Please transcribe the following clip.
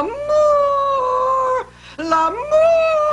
L'amour! L'amour!